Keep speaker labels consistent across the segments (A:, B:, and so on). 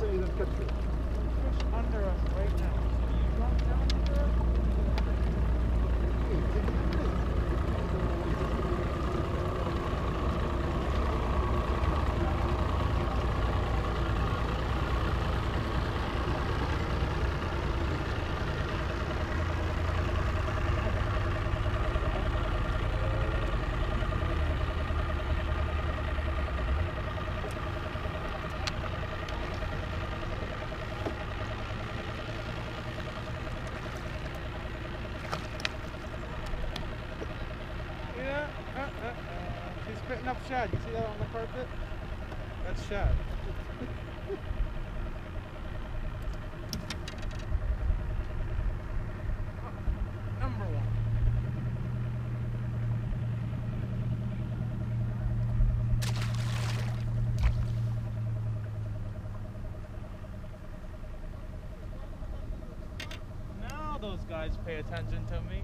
A: say catch it.
B: Fish under us right now. So you drop down under us? Yeah. Uh, uh, uh. She's spitting up shad. You see that on the carpet? One. Now those guys pay attention to me.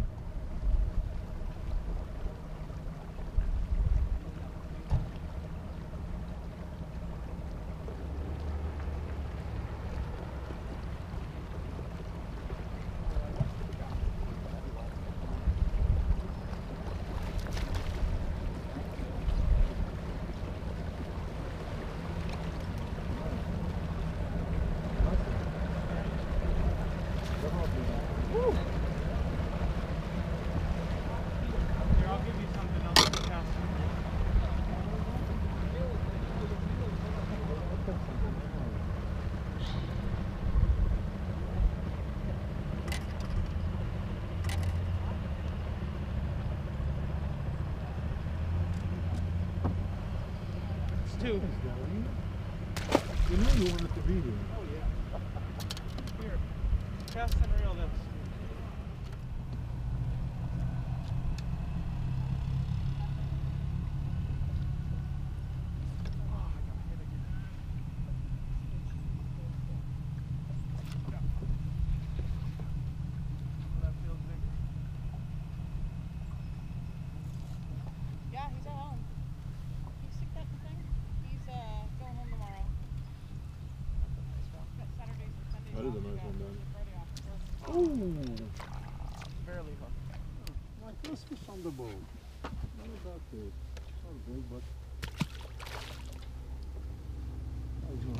B: Here, I'll give you something else to cast. Two.
A: You know you wanted to be here.
B: Oh yeah. Here, cast and reel this. Oh, I got hit again. Oh, that feels bigger.
C: Yeah, he's at home. You sick that thing? He's uh going home tomorrow. Got Saturdays and Sundays
A: That is a
C: off.
A: nice
C: He
A: one,
C: got
A: Dan.
C: Friday off work.
A: Oh,
B: Barely hooked.
A: my first fish on the boat. Not about it. Not big, but. How's it going?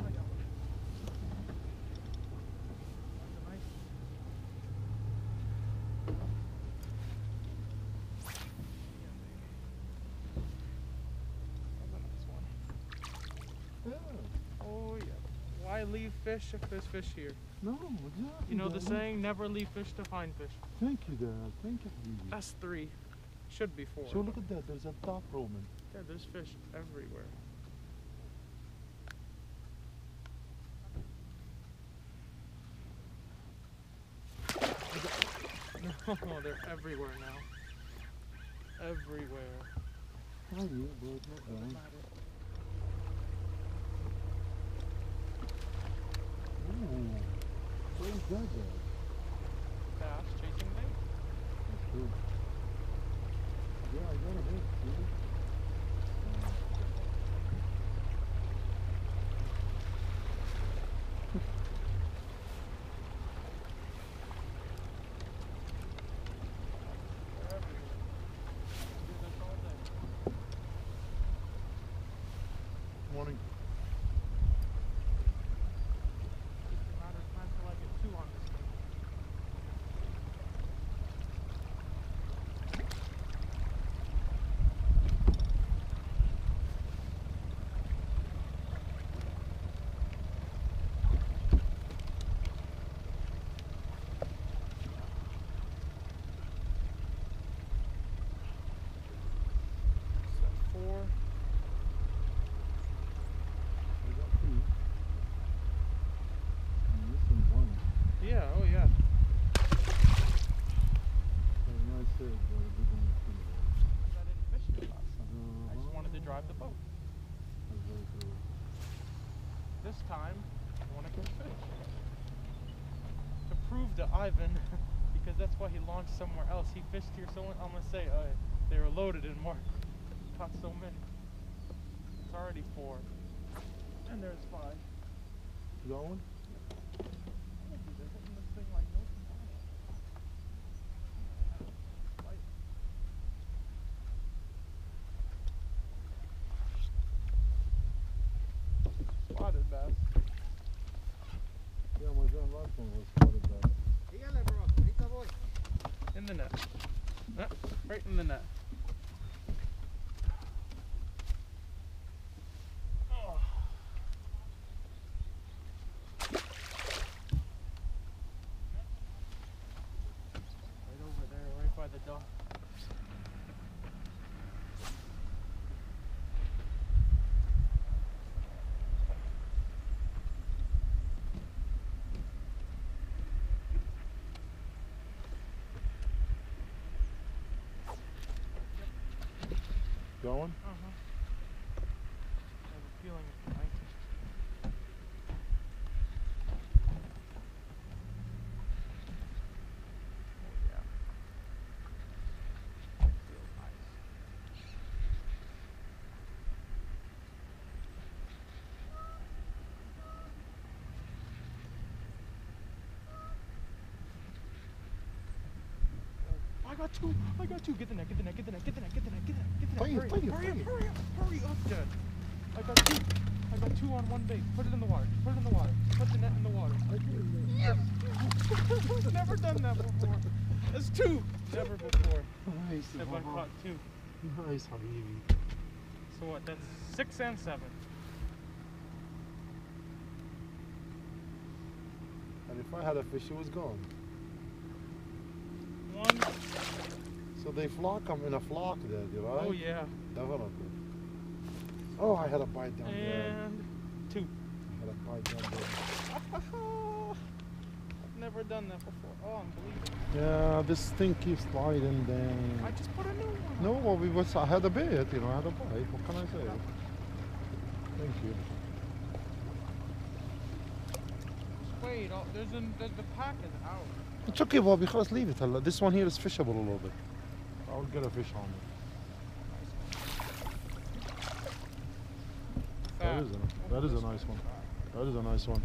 A: Yeah.
B: Oh yeah. Leave fish if there's fish here?
A: No, exactly.
B: You know the saying, never leave fish to find fish.
A: Thank you, Dad. Thank you,
B: That's three. Should be four.
A: So look at that. There's a top Roman.
B: Yeah, there's fish everywhere. No, oh, they're everywhere now. Everywhere.
A: Oh, yeah, but not What is that?
B: Bass chasing bait.
A: That's good. Yeah, I got a hit. See?
B: They're everywhere. Do this all day.
A: Morning.
B: Just a matter of time till I get two on this thing. So four.
A: I got two. And this one's one.
B: Yeah, oh yeah.
A: That's a nice hit, but a big one too.
B: I didn't fish it last time. I just wanted to
A: Uh-huh.
B: drive the boat.
A: That's very cool.
B: This time, I want to catch fish. To prove to Ivan, because that's why he launched somewhere else. He fished here so I'm gonna say uh, they were loaded and Mark caught so many. It's already four. And there's five.
A: Going?
B: They're hitting this thing like no tomorrow. Like, Spotted bass.
A: Yeah, my John last one was spotted bass.
D: Dígale, bro. Ahorita voy.
B: In the net. Ah, right in the net. Oh. Right over there,
A: Going?
B: Uh-huh. I have a feeling it's nice. Oh yeah. Feels nice. I got two. I got two. Get the net. Get the net. Get the net. Get the net. Get the net. Get the net. Get the net.
A: Play
B: hurry,
A: play
B: hurry
A: play
B: up, hurry up, hurry up, Dad. I got two. I got two on one bait. Put it in the water. Put it in the water. Put the net in the water. Yes. Never done that before. That's two. Never before
A: Nice.
B: have I caught two.
A: Nice, Habibi.
B: So what? That's six and seven.
A: And if I had a fish, it was gone.
B: One.
A: So they flock them in a flock there, right?
B: Oh, yeah.
A: Definitely. Oh, I had a bite down and there.
B: And two.
A: I had a bite down there.
B: I've never done that before. Oh, unbelievable.
A: Yeah, this thing keeps biting.
B: Then.
A: I
B: just put a new one.
A: No, well, we was, I had a bit, you know, I had a bite. What can I say? Thank you.
B: Wait, oh, there's, an, there's the pack is out.
A: It's okay, Bobby. Let's leave it. This one here is fishable a little bit. I'll get a fish on it. That is a, that is a nice one. That is a nice one.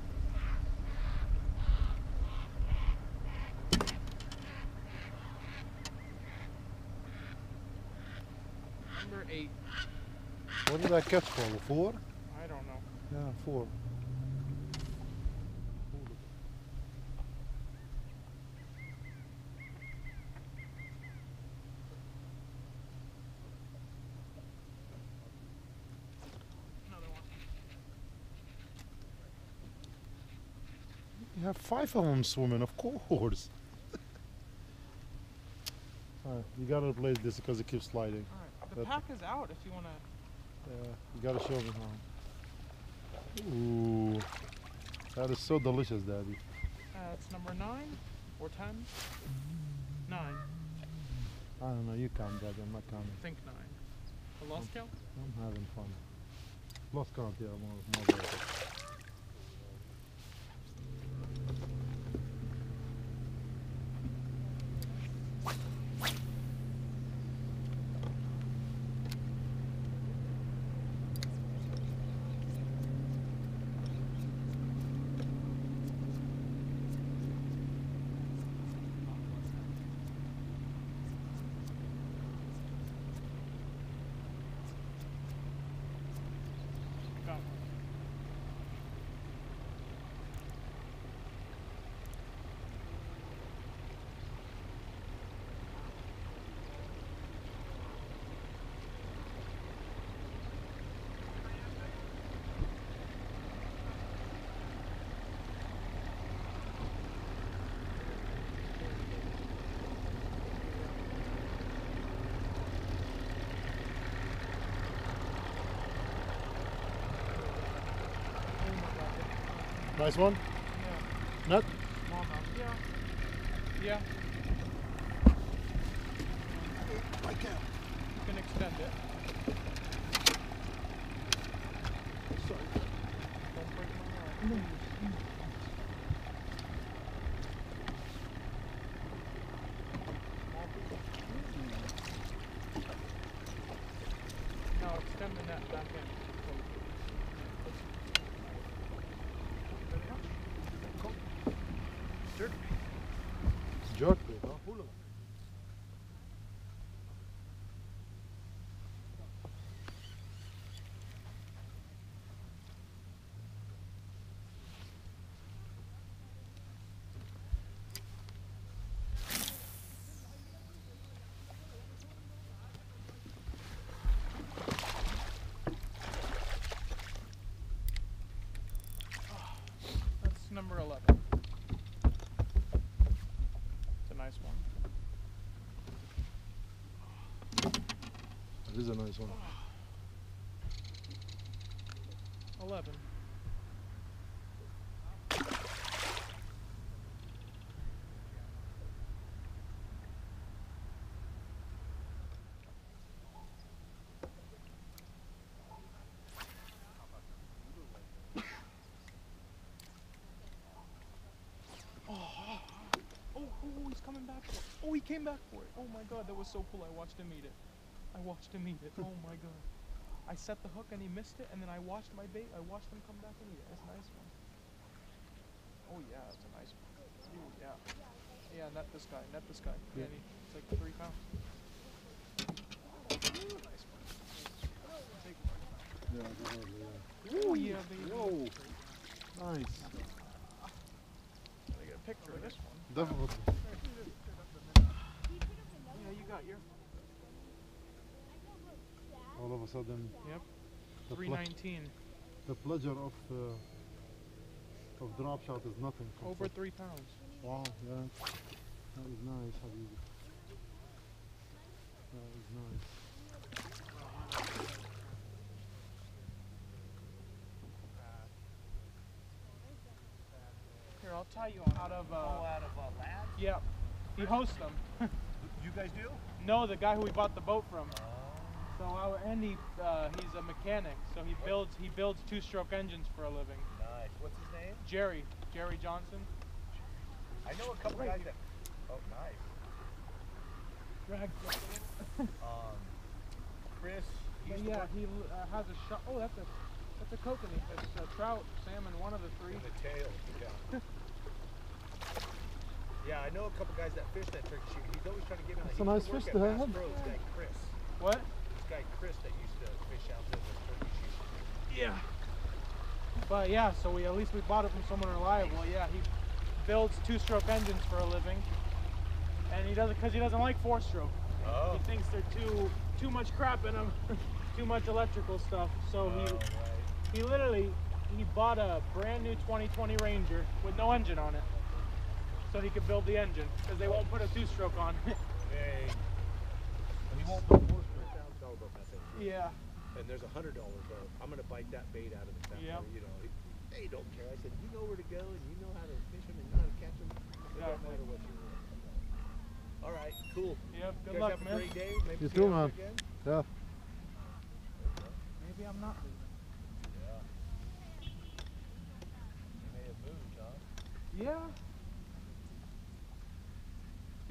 B: Number eight.
A: What did I catch for? Four?
B: I don't know.
A: Yeah, four.
B: Another one.
A: You have five of them swimming, of course. Alright, you gotta replace this because it keeps sliding.
B: All right. The
A: That-
B: pack is out if you wanna.
A: Yeah, you gotta show me how. Ooh, that is so delicious, Daddy.
B: Uh, number nine or ten. Nine.
A: I don't know, you count, Daddy. I'm not counting.
B: I think nine. A lost count.
A: I'm having fun. Lost count, yeah, more, more than that.
B: Got one. Oh my god.
A: Nice one?
B: Yeah.
A: Nut?
B: Small mouth. Yeah. Yeah.
A: I can.
B: You can extend it.
A: Sorry.
B: Don't break my line. Small piece. Now extend the net back in. There we go. Number 11. It's a nice one.
A: It is a nice one.
B: 11. Oh, oh, oh, he's coming back for it. Oh, he came back for it. Oh my god, that was so cool. I watched him eat it. I watched him eat it. Oh my god. I set the hook and he missed it, and then I watched my bait. I watched him come back and eat it. That's a nice one. Oh yeah, that's a nice one. Ooh, yeah. Yeah, net this guy. Net this guy. Yeah,
A: Yeah.
B: it's like three pounds. Ooh, nice one. Take one.
A: Yeah, yeah.
B: Oh yeah, baby.
A: Whoa. Nice.
B: Me get a picture of this one.
A: Definitely.
B: Yeah, you got your
A: All of a sudden,
B: Yep.
A: the, ple-
B: 319.
A: the pleasure of uh, of drop shot is nothing.
B: Over
A: compared-
B: three pounds.
A: Wow, yeah. That is nice, Habibi. That is nice.
B: Here, I'll tie you on. Out of uh,
D: Oh, out of lab?
B: yeah, he hosts them.
D: You guys do?
B: no, the guy who we bought the boat from. So our Andy, uh, he's a mechanic. So he builds he builds two-stroke engines for a living.
D: Nice. What's his name?
B: Jerry, Jerry Johnson.
D: I know a couple
B: Right.
D: guys that. Oh, nice.
B: Drag.
D: Um, Chris. he
B: But
D: to
B: yeah, he uh, has a shot. Oh, that's a that's a kokanee fish, a trout, salmon, one of the three.
D: in the tail. Yeah. yeah, I know a couple guys that fish that turkey shoot. He's always trying to get in.
A: That's
D: he
A: a
D: used
A: nice
D: to work
A: fish
D: at
A: to
D: Bass
A: have.
D: Pro, This guy Chris.
B: What?
D: This guy Chris that used to fish out there with turkey shoot.
B: Yeah. But yeah, so we at least we bought it from someone reliable. Yeah, he builds two-stroke engines for a living, and he doesn't because he doesn't like four-stroke.
D: Oh.
B: He thinks they're too too much crap in them, too much electrical stuff. So
D: Oh,
B: he
D: right.
B: he literally he bought a brand new 2020 Ranger with no engine on it, so he could build the engine because they won't put a two-stroke on. it.
D: Dang. And he won't put more than a thousand dollar boat method.
B: yeah.
D: And there's a hundred dollar boat. I'm gonna bite that bait out of the
B: Yep.
D: You know, he- they don't care. I said, you know where to go and you know how to fish them and you know how to catch them. It don't matter what you're in. All right, cool.
B: Yep. Good luck,
D: have a
B: man.
D: great day. Maybe
A: You
D: see
A: too,
D: you
A: man.
D: Again.
A: Yeah.
B: Maybe I'm not leaving.
D: Yeah. You may have moved, huh?
B: Yeah.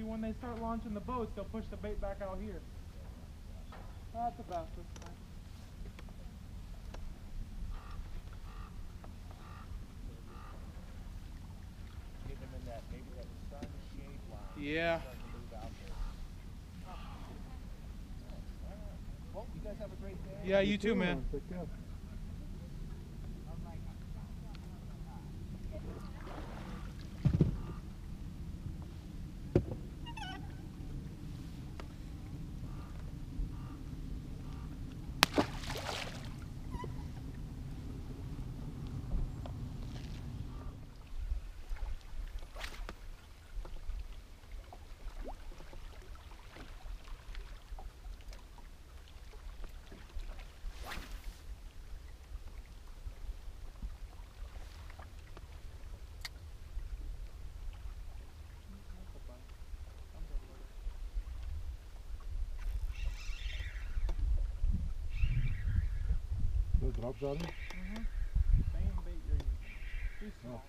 B: See, when they start launching the boats, they'll push the bait back out here. That's a bass this time.
D: Getting them in that maybe that sunshade line.
B: Yeah.
D: Starting to move out there. Well, you guys have a great day.
B: Yeah, you too, man.
A: Take care. The drop.
B: Mm-hmm. Same bait you're using. Too small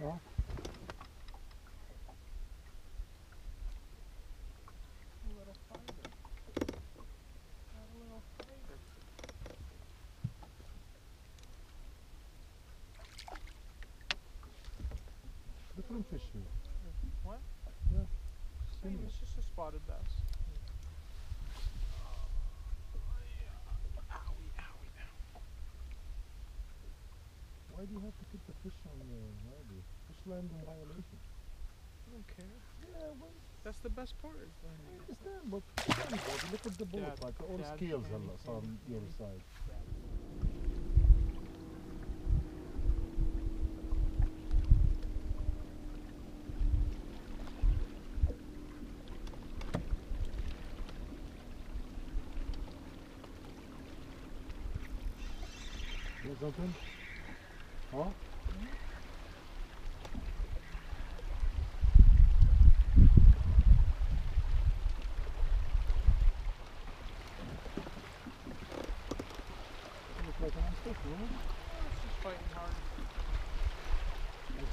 B: though.
A: Oh.
B: A little fighter. Got a little fighter.
A: Different fish here.
B: What?
A: Yeah.
B: Same,
A: Similar.
B: it's just a spotted bass.
A: the fish on the. Fish landing violation.
B: I don't care.
A: Yeah, well,
B: that's the best part.
A: I understand, but look at the
B: boat,
A: like all
B: the
A: scales are on your side. Is?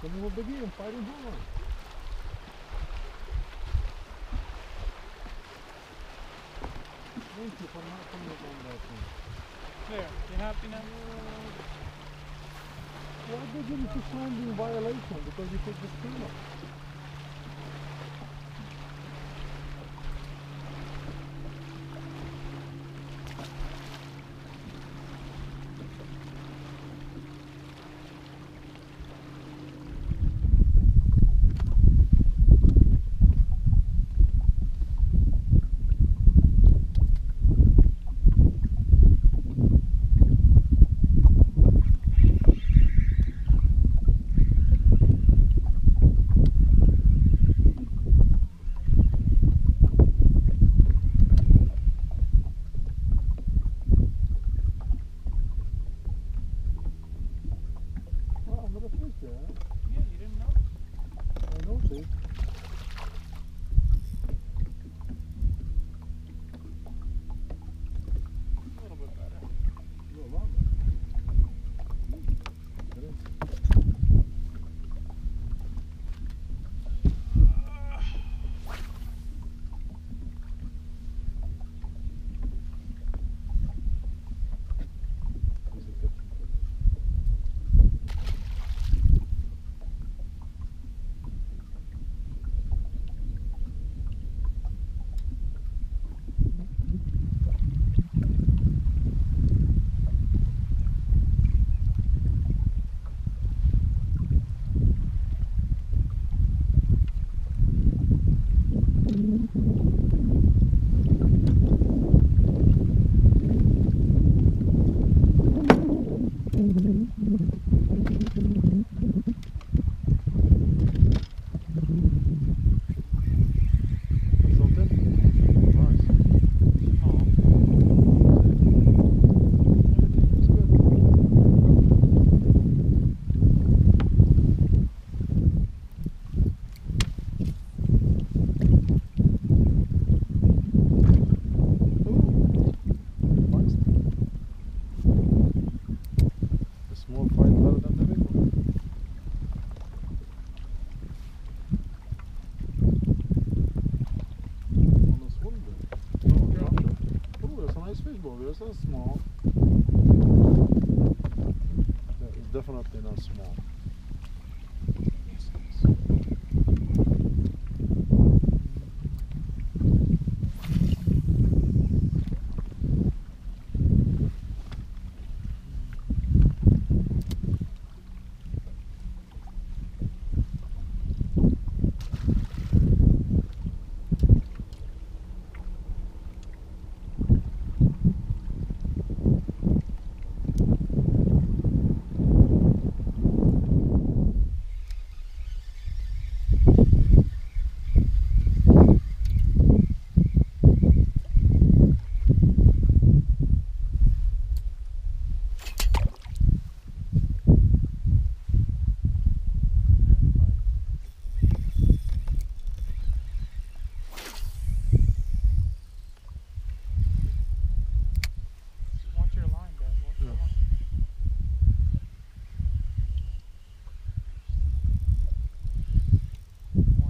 A: and we
B: will begin fighting hard.
A: Thank you for not coming on that thing.
B: There, you happy now?
A: Why did you find the violation because you took the screen off.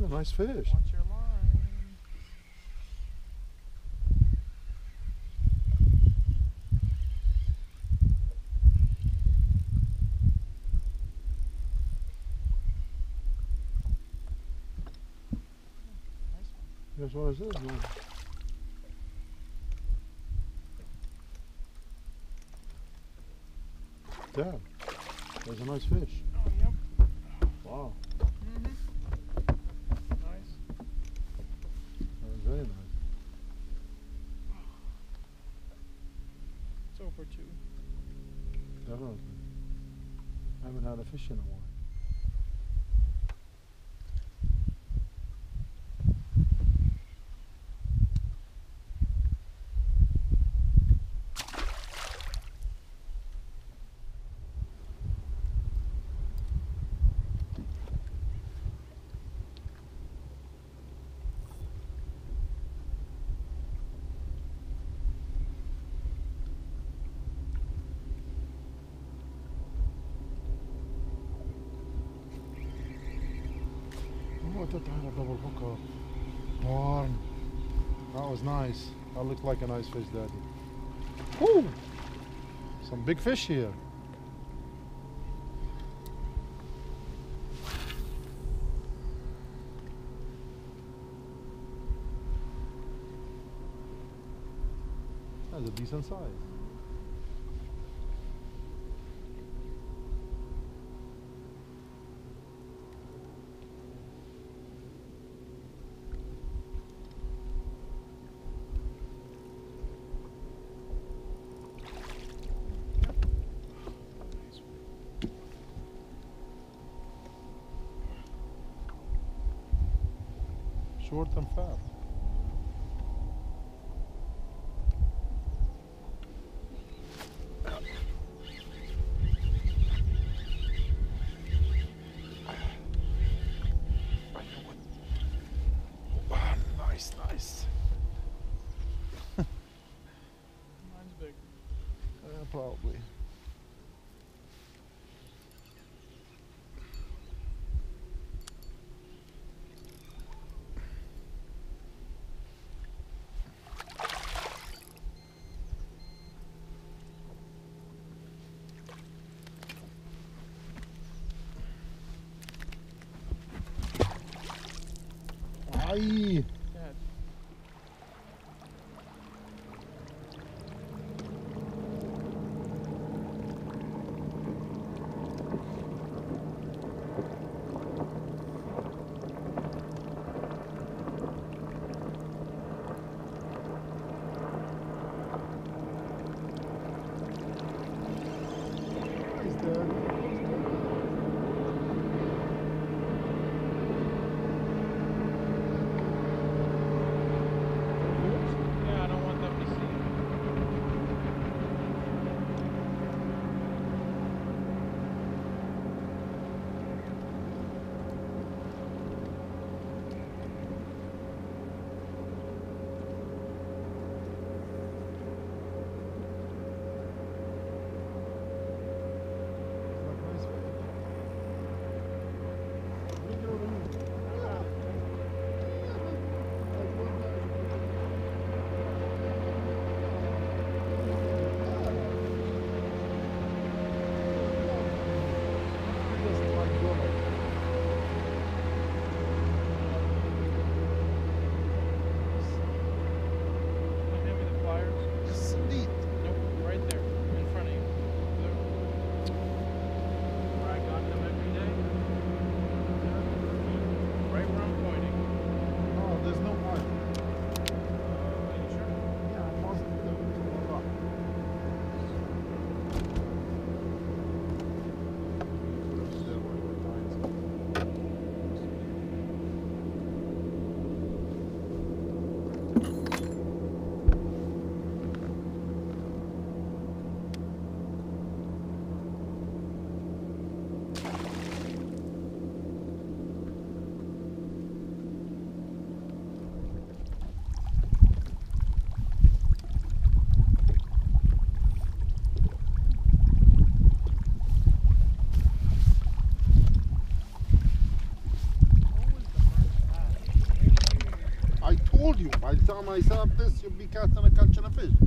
B: a
A: nice fish. That's what it is. Man. Yeah, there's a nice fish. Look at that double hooker. That was nice. That looked like a nice fish, Daddy. Woo! Some big fish here. That's a decent size. Short and fat. Aí! Time I set up this, you'll be casting a catching a fish.